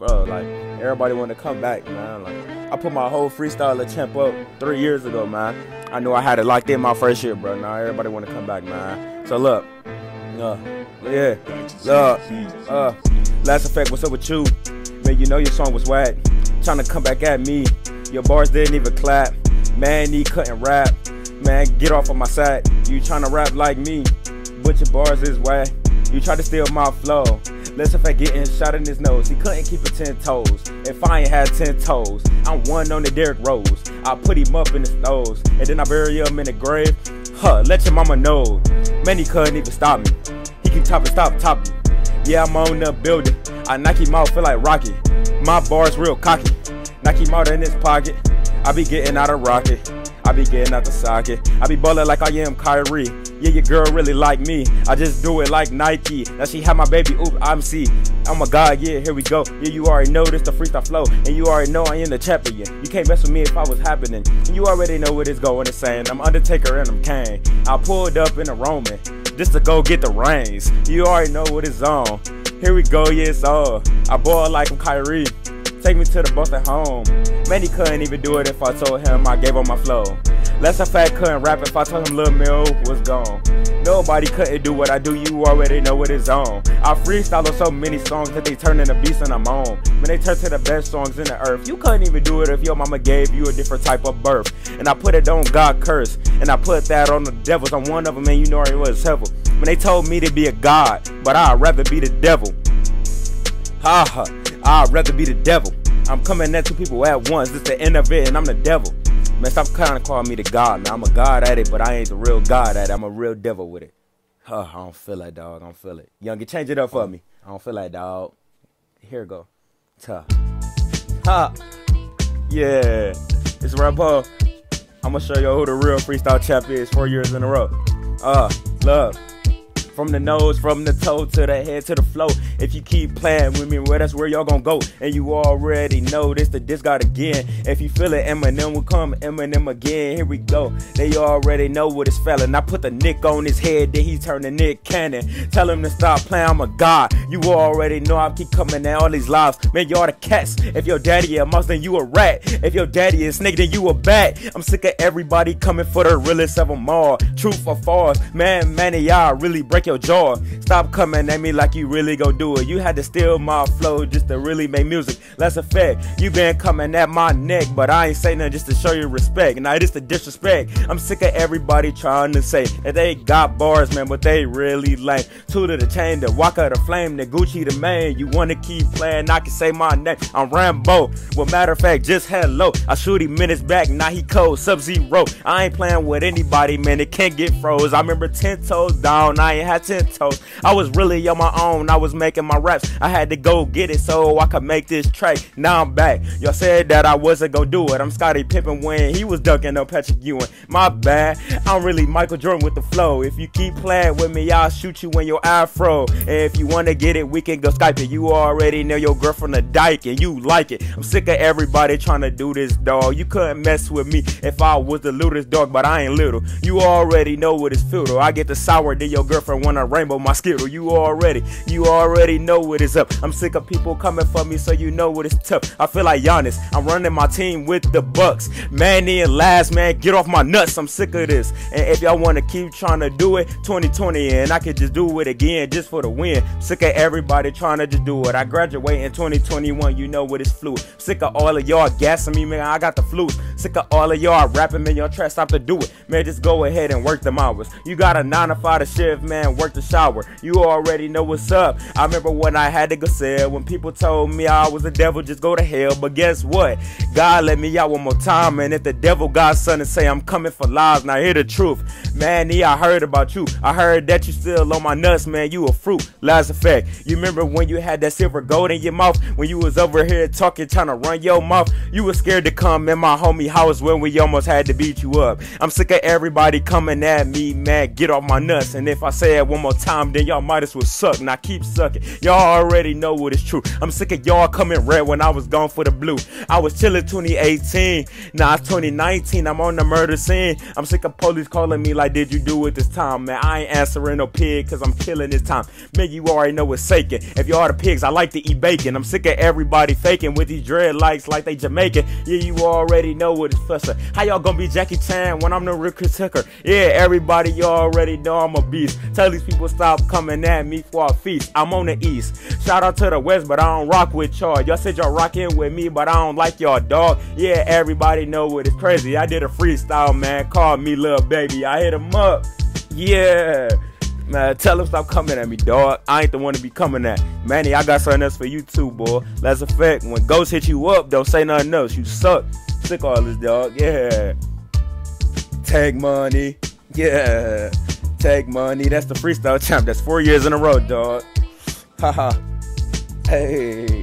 bro, like everybody want to come back, man. Like I put my whole freestyle champ up three years ago, man. I knew I had it locked in my first year, bro. Now everybody want to come back, man. So look, uh, yeah, look, uh, Las Effect, what's up with you? Man, you know your song was whack. Trying to come back at me. Your bars didn't even clap. Man, he couldn't rap. Man, get off of my side. You trying to rap like me, but your bars is whack. You try to steal my flow. Let's if I getting shot in his nose. He couldn't keep it ten toes. If I ain't had ten toes, I'm one on the Derrick Rose. I put him up in his stoves, and then I bury him in the grave. Huh, let your mama know. Man, he couldn't even stop me. He keep topping, stop, topping. Yeah, I'm on the building. I knock him out, feel like Rocky. My bar's real cocky. Knock him out in his pocket. I be getting out of rocket. I be getting out the socket. I be ballin' like I am Kyrie. Yeah, your girl really like me. I just do it like Nike. Now she had my baby, oop, I'm C. Oh my god, yeah, here we go. Yeah, you already know this the freestyle flow. And you already know I am the champion. You can't mess with me if I was happening. And you already know what it's going to saying. I'm Undertaker and I'm Kane. I pulled up in a Roman just to go get the reins. You already know what it's on. Here we go, it's all. I ball like I'm Kyrie. Take me to the bus at home. Man, he couldn't even do it if I told him I gave him my flow. Less a fat couldn't rap if I told him Lil Mill was gone. Nobody couldn't do what I do, you already know what is on. I freestyle on so many songs that they turn into beats and I'm on. When they turn to the best songs in the earth, you couldn't even do it if your mama gave you a different type of birth. And I put it on God curse, and I put that on the devils. I'm one of them, and you know it was heaven. When they told me to be a god, but I'd rather be the devil. Ha ha, I'd rather be the devil. I'm coming at two people at once, this the end of it, and I'm the devil. Man, stop kind of calling me the God, man. I'm a God at it, but I ain't the real God at it. I'm a real devil with it. Huh, I don't feel that, dog. I don't feel it. Young, change it up for me. I don't feel that, dog. Here go. Tuh. Ha. Yeah. It's Rambo. I'm gonna show you who the real freestyle champ is four years in a row. Uh, love. From the nose, from the toe to the head to the flow. If you keep playing with me, well, that's where y'all gonna go. And you already know this the disc God again. If you feel it, Eminem will come, Eminem again. Here we go. They already know what it's felling. I put the nick on his head, then he turn the Nick Cannon. Tell him to stop playing, I'm a god. You already know I keep coming at all these lives. Man, y'all the cats. If your daddy a mouse, then you a rat. If your daddy is snake, then you a bat. I'm sick of everybody coming for the realest of them all. Truth or false, man, man, y'all really break your jaw. Stop coming at me like you really gon' do it. You had to steal my flow just to really make music. That's a fact. You been coming at my neck, but I ain't saying nothing just to show you respect. Now this the disrespect. I'm sick of everybody trying to say that they got bars, man, but they really lame. Two to the chain, the walk of the flame, the Gucci the man. You wanna keep playing? I can say my name. I'm Rambo. Well, matter of fact, just hello. I shoot him minutes back, now he cold, sub zero. I ain't playing with anybody, man. It can't get froze. I remember ten toes down. I ain't had ten toes. I was really on my own. I was making my raps. I had to go get it so I could make this track. Now I'm back. Y'all said that I wasn't gonna do it. I'm Scottie Pippen when he was dunking on Patrick Ewing. My bad. I'm really Michael Jordan with the flow. If you keep playing with me, I'll shoot you in your afro. And if you wanna get it, we can go Skype it. You already know your girl from the dike and you like it. I'm sick of everybody trying to do this, dog. You couldn't mess with me if I was the littlest dog, but I ain't little. You already know what it's filled. I get the sour, then your girlfriend want a rainbow, my skittle. You already, you already know what is up. I'm sick of people coming for me, so you know what it's tough. I feel like Giannis. I'm running my team with the Bucks. Manny and last man, get off my nuts. I'm sick of this. And if y'all want to keep trying to do it, 2020, and I could just do it again just for the win. Sick of everybody trying to just do it. I graduate in 2021, you know what it's fluid. Sick of all of y'all gassing me, man. I got the flu. Sick of all of y'all rapping, man. Y'all try stop to do it. Man, just go ahead and work them hours. You got a 9 to 5 to shift, man. Work the shower. You already know what's up. I remember when I had to go sell, when people told me I was a devil, just go to hell. But guess what? God let me out one more time. And if the devil got son and say I'm coming for lies, now hear the truth. Man, yeah, I heard about you. I heard that you still on my nuts, man. You a fruit. Las Effect. You remember when you had that silver gold in your mouth? When you was over here talking, trying to run your mouth? You was scared to come in my homie house when we almost had to beat you up. I'm sick of everybody coming at me, man. Get off my nuts. And if I say it one more time, then y'all might as well suck. Now keep sucking. Y'all already know what is true. I'm sick of y'all coming red when I was gone for the blue. I was chilling 2018. Now it's 2019. I'm on the murder scene. I'm sick of police calling me like, did you do it this time, man? I ain't answering no pig because I'm killing this time. Man, you already know what's saking. If y'all the pigs, I like to eat bacon. I'm sick of everybody faking with these dread lights like they Jamaican. Yeah, you already know what it's fusser. How y'all gonna be Jackie Chan when I'm the real Tucker? Yeah, everybody, y'all already know I'm a beast. Tell these people stop coming at me for a feast. I'm on the east. Shout out to the west, but I don't rock with y'all. Y'all said y'all rocking with me, but I don't like y'all, dog. Yeah, everybody know what it is crazy. I did a freestyle, man. Call me little baby. I hit him up. Yeah. Man, tell him stop coming at me, dog. I ain't the one to be coming at. Manny, I got something else for you too, boy. Las Effect, when ghosts hit you up, don't say nothing else. You suck. Sick all this, dog. Yeah. Tag money. Yeah. Tag money. That's the freestyle champ. That's four years in a row, dog. Haha. hey.